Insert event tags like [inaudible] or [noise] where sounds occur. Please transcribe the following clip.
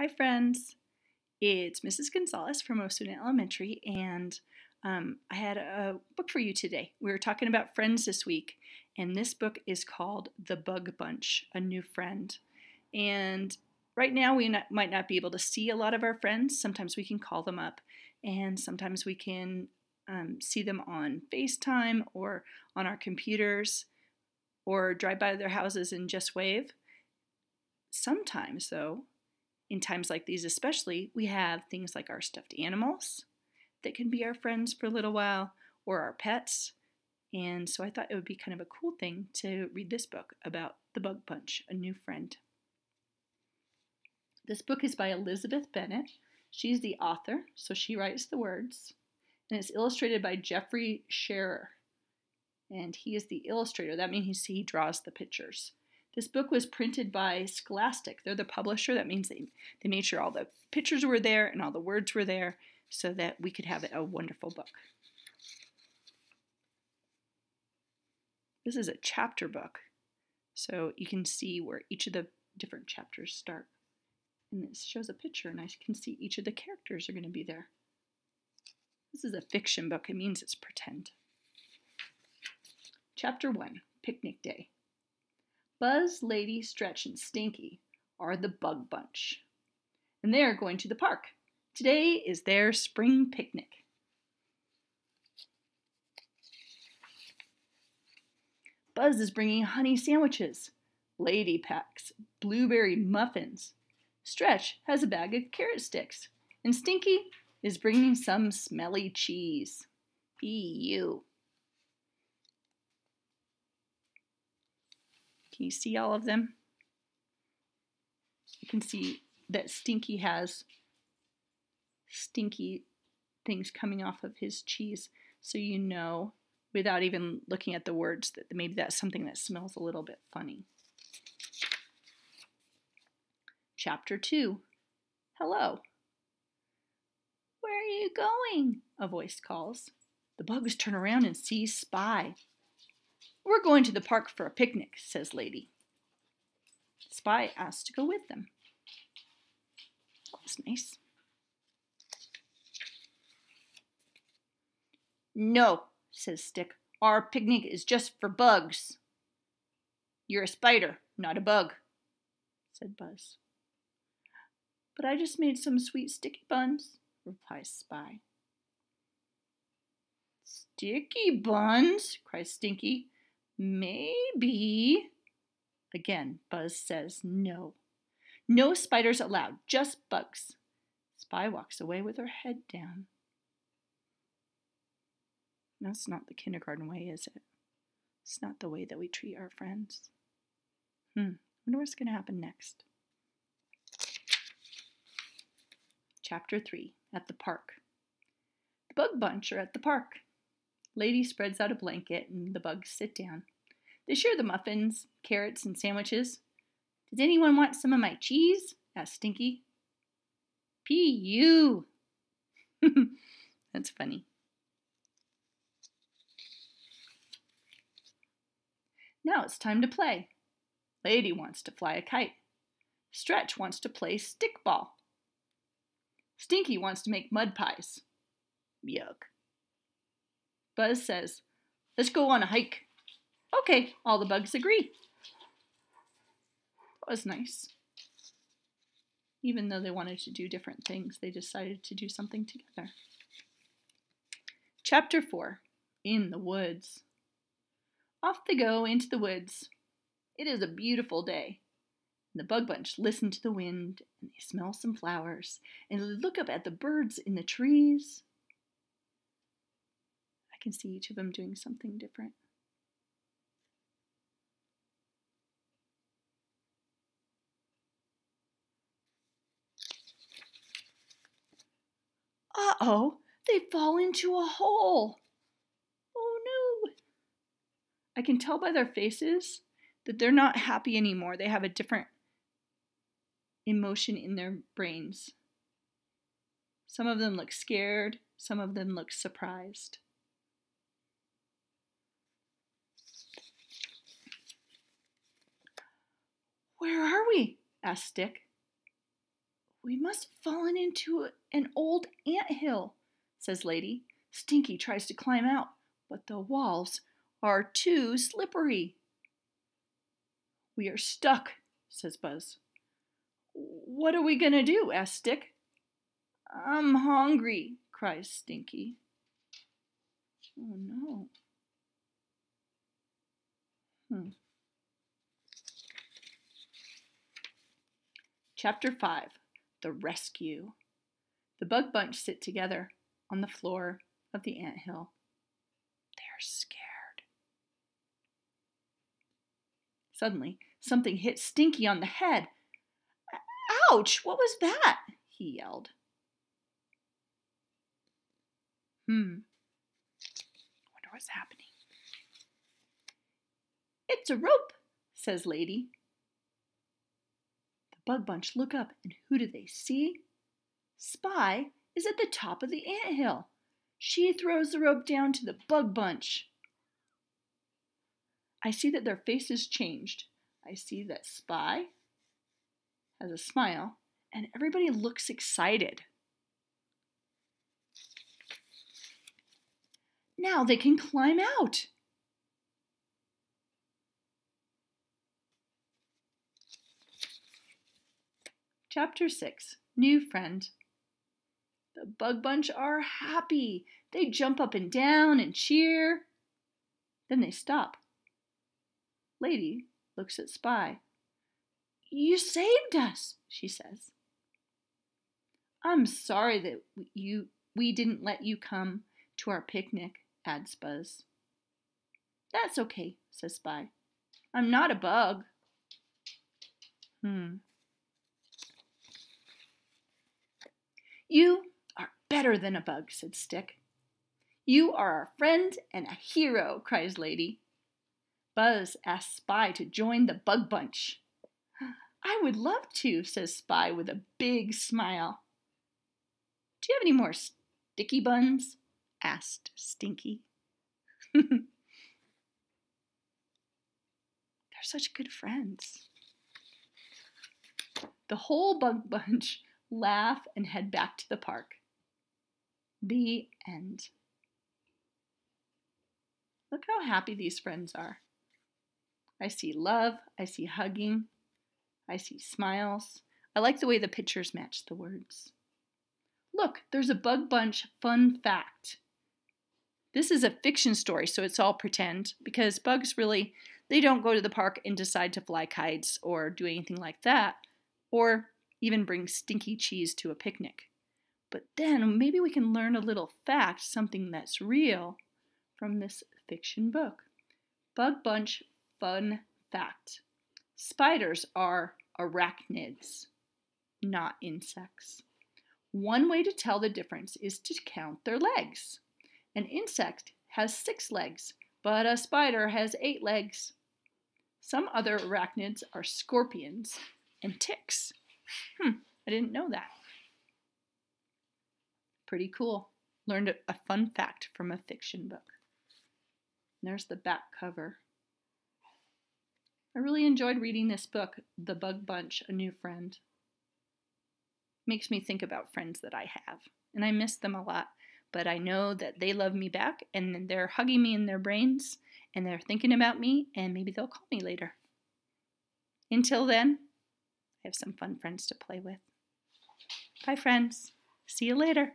Hi, friends. It's Mrs. Gonzalez from Osuna Elementary, and um, I had a book for you today. We were talking about friends this week, and this book is called The Bug Bunch A New Friend. And right now, we not, might not be able to see a lot of our friends. Sometimes we can call them up, and sometimes we can um, see them on FaceTime or on our computers or drive by their houses and just wave. Sometimes, though, in times like these, especially, we have things like our stuffed animals that can be our friends for a little while or our pets. And so I thought it would be kind of a cool thing to read this book about the bug bunch, a new friend. This book is by Elizabeth Bennett. She's the author, so she writes the words. And it's illustrated by Jeffrey Scherer. And he is the illustrator. That means he draws the pictures. This book was printed by Scholastic. They're the publisher. That means they, they made sure all the pictures were there and all the words were there so that we could have a wonderful book. This is a chapter book, so you can see where each of the different chapters start. And this shows a picture, and I can see each of the characters are going to be there. This is a fiction book. It means it's pretend. Chapter 1 Picnic Day. Buzz, Lady, Stretch, and Stinky are the bug bunch. And they're going to the park. Today is their spring picnic. Buzz is bringing honey sandwiches. Lady packs blueberry muffins. Stretch has a bag of carrot sticks. And Stinky is bringing some smelly cheese. P.U. Can you see all of them? You can see that Stinky has stinky things coming off of his cheese. So you know, without even looking at the words, that maybe that's something that smells a little bit funny. Chapter 2 Hello. Where are you going? A voice calls. The bugs turn around and see Spy. We're going to the park for a picnic, says Lady. Spy asks to go with them. That's nice. No, says Stick. Our picnic is just for bugs. You're a spider, not a bug, said Buzz. But I just made some sweet sticky buns, replies Spy. Sticky buns, cries Stinky. Maybe. Again, Buzz says no. No spiders allowed, just bugs. Spy walks away with her head down. That's not the kindergarten way, is it? It's not the way that we treat our friends. Hmm, wonder what's going to happen next. Chapter 3 At the Park. The bug bunch are at the park. Lady spreads out a blanket and the bugs sit down. They share the muffins, carrots, and sandwiches. Does anyone want some of my cheese? asked Stinky. P.U. [laughs] That's funny. Now it's time to play. Lady wants to fly a kite. Stretch wants to play stickball. Stinky wants to make mud pies. Yuck. Buzz says, Let's go on a hike. Okay, all the bugs agree. That was nice. Even though they wanted to do different things, they decided to do something together. Chapter 4 In the Woods. Off they go into the woods. It is a beautiful day. The bug bunch listen to the wind and they smell some flowers and look up at the birds in the trees can see each of them doing something different. Uh oh, they fall into a hole. Oh no. I can tell by their faces that they're not happy anymore. They have a different emotion in their brains. Some of them look scared, some of them look surprised. Where are we? asked Stick. We must have fallen into an old ant hill, says Lady. Stinky tries to climb out, but the walls are too slippery. We are stuck, says Buzz. What are we going to do? asks Stick. I'm hungry, cries Stinky. Oh no. Hmm. Chapter 5 The Rescue. The bug bunch sit together on the floor of the ant hill. They're scared. Suddenly, something hit Stinky on the head. Ouch! What was that? he yelled. Hmm. Wonder what's happening. It's a rope, says Lady. Bug bunch look up, and who do they see? Spy is at the top of the ant hill. She throws the rope down to the bug bunch. I see that their faces changed. I see that Spy has a smile, and everybody looks excited. Now they can climb out. Chapter 6 New Friend The Bug Bunch are happy. They jump up and down and cheer. Then they stop. Lady looks at Spy. You saved us, she says. I'm sorry that you we didn't let you come to our picnic, adds Buzz. That's okay, says Spy. I'm not a bug. Hmm. You are better than a bug, said Stick. You are our friend and a hero, cries Lady. Buzz asks Spy to join the bug bunch. I would love to, says Spy with a big smile. Do you have any more sticky buns? asked Stinky. [laughs] They're such good friends. The whole bug bunch laugh, and head back to the park. The end. Look how happy these friends are. I see love, I see hugging, I see smiles. I like the way the pictures match the words. Look, there's a bug bunch fun fact. This is a fiction story, so it's all pretend because bugs really they don't go to the park and decide to fly kites or do anything like that. Or even bring stinky cheese to a picnic. But then maybe we can learn a little fact, something that's real, from this fiction book. Bug Bunch Fun Fact Spiders are arachnids, not insects. One way to tell the difference is to count their legs. An insect has six legs, but a spider has eight legs. Some other arachnids are scorpions and ticks. Hmm, I didn't know that. Pretty cool. Learned a fun fact from a fiction book. And there's the back cover. I really enjoyed reading this book, The Bug Bunch, A New Friend. Makes me think about friends that I have, and I miss them a lot, but I know that they love me back and they're hugging me in their brains and they're thinking about me and maybe they'll call me later. Until then, I have some fun friends to play with. Bye, friends. See you later.